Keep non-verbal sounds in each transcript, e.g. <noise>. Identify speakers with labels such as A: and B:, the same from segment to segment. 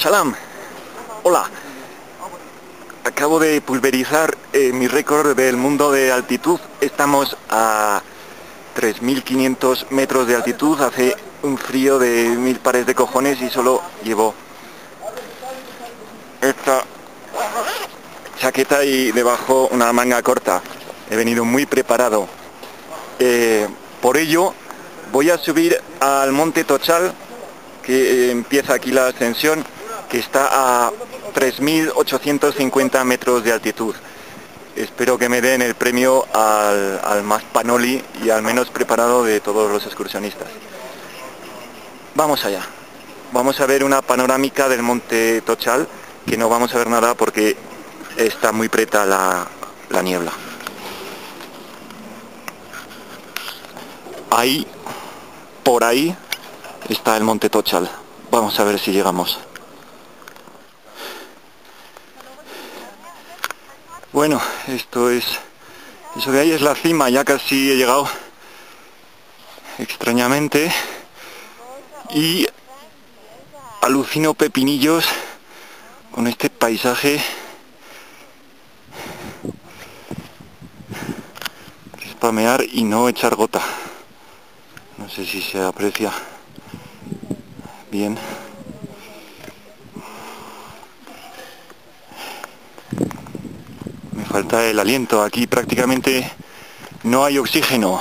A: Salam. Hola. Acabo de pulverizar eh, mi récord del mundo de altitud. Estamos a 3.500 metros de altitud. Hace un frío de mil pares de cojones y solo llevo esta chaqueta y debajo una manga corta. He venido muy preparado. Eh, por ello voy a subir al monte Tochal, que eh, empieza aquí la ascensión, que está a 3.850 metros de altitud. Espero que me den el premio al, al más panoli y al menos preparado de todos los excursionistas. Vamos allá. Vamos a ver una panorámica del monte Tochal, que no vamos a ver nada porque está muy preta la, la niebla. Ahí, por ahí, está el monte Tochal. Vamos a ver si llegamos. Bueno, esto es... Eso de ahí es la cima, ya casi he llegado extrañamente. Y alucino pepinillos con este paisaje spamear y no echar gota. No sé si se aprecia bien. Falta el aliento. Aquí prácticamente no hay oxígeno.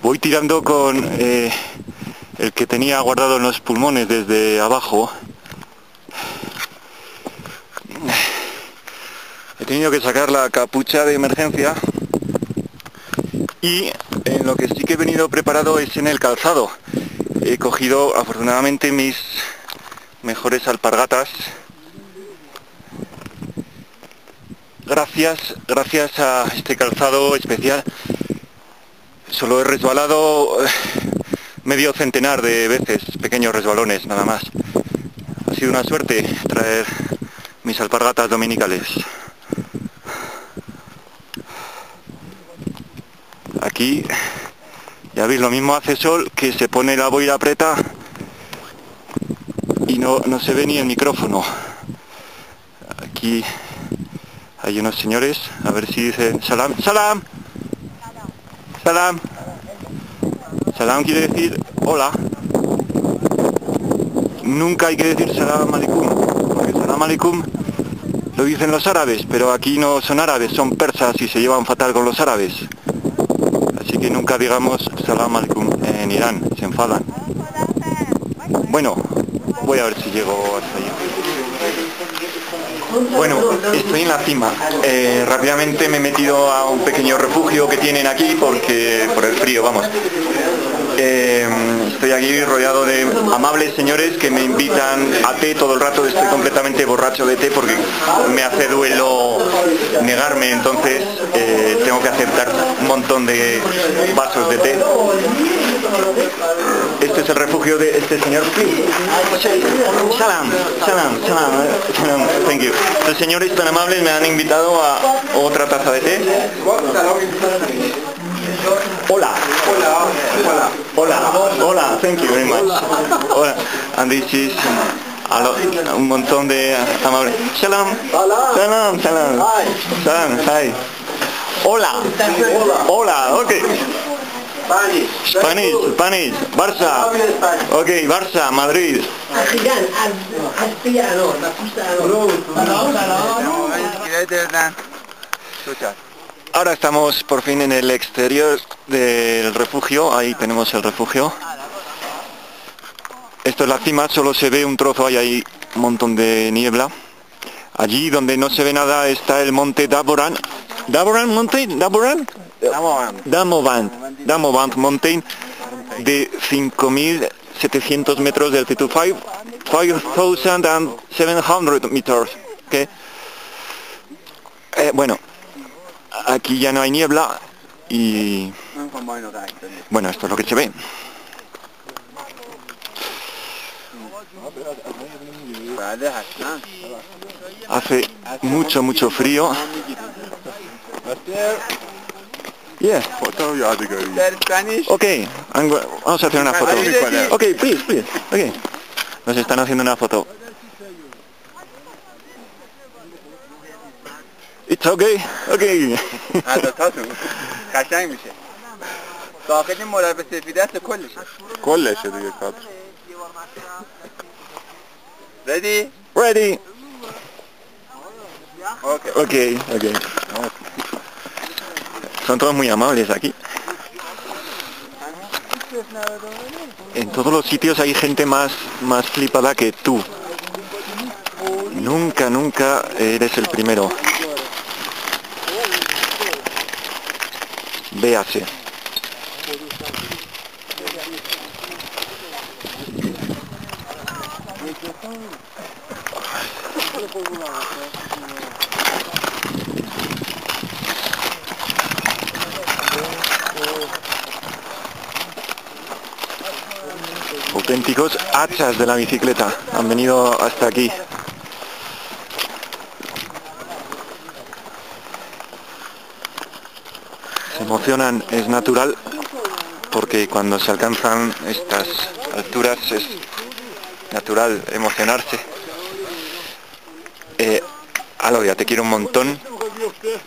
A: Voy tirando con eh, el que tenía guardado en los pulmones desde abajo. He tenido que sacar la capucha de emergencia y en lo que sí que he venido preparado es en el calzado. He cogido afortunadamente mis mejores alpargatas. Gracias, gracias a este calzado especial solo he resbalado eh, medio centenar de veces, pequeños resbalones nada más. Ha sido una suerte traer mis alpargatas dominicales. Aquí, ya veis, lo mismo hace sol que se pone la boira preta y no, no se ve ni el micrófono. Aquí hay unos señores, a ver si dicen salam, salam, salam. Salam quiere decir hola. Nunca hay que decir salam alaikum, porque salam alaikum lo dicen los árabes, pero aquí no son árabes, son persas y se llevan fatal con los árabes. Así que nunca digamos salam alaikum en Irán, se enfadan. Bueno, voy a ver si llego hasta allí. Bueno, estoy en la cima. Eh, rápidamente me he metido a un pequeño refugio que tienen aquí porque por el frío, vamos. Eh, estoy aquí rodeado de amables señores que me invitan a té todo el rato. Estoy completamente borracho de té porque me hace duelo negarme, entonces eh, tengo que aceptar un montón de vasos de té. Este es el refugio de este señor. Salam, salam, salam, salam, thank you. Los señores tan amables me han invitado a otra taza de té. Hola. Hola. Hola. Hola. Thank you very much. Hola. And this is a lo- un montón de amables. Salam. Salam. Salam. Salam. Hi. Hola. Hola. Okay. Spanish. Spanish. Barça. Ok, Barça, Madrid.
B: al
A: Ahora estamos por fin en el exterior del refugio, ahí tenemos el refugio. Esto es la cima, solo se ve un trozo, hay ahí un montón de niebla. Allí donde no se ve nada está el monte Daboran. ¿Daboran Mountain? ¿Daboran? Damoband. Damoband Mountain de 5.700 metros de altitud. Five- 5,700 meters. ¿ok? Eh, bueno, aquí ya no hay niebla y bueno, esto es lo que se ve. Hace mucho, mucho frío. Yeah. Ok, I'm go- vamos a hacer una foto. Ok, please, please. Ok. Nos están haciendo una foto. It's okay, okay. <laughs>
C: هذا تاتو قشنگ میشه داخلی مربع سفیده است کلشه
A: کلشه دیگه کادر
C: ردی
A: Ready.
C: اوکی
A: Ok, ok. Son todos muy amables aquí. En todos los sitios hay gente más, más flipada que tú. Nunca, nunca eres el primero. Auténticos hachas de la bicicleta han venido hasta aquí. Emocionan, es natural, porque cuando se alcanzan estas alturas es natural emocionarse. Eh, Alodia, te quiero un montón.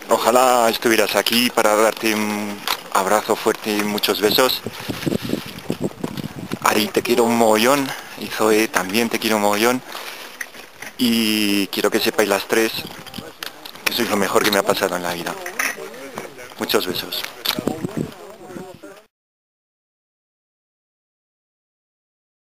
A: Ojalá estuvieras aquí para darte un abrazo fuerte y muchos besos. Ari, te quiero un mogollón. Y Zoe, también te quiero un mogollón. Y quiero que sepáis las tres que sois lo mejor que me ha pasado en la vida. Muchos besos.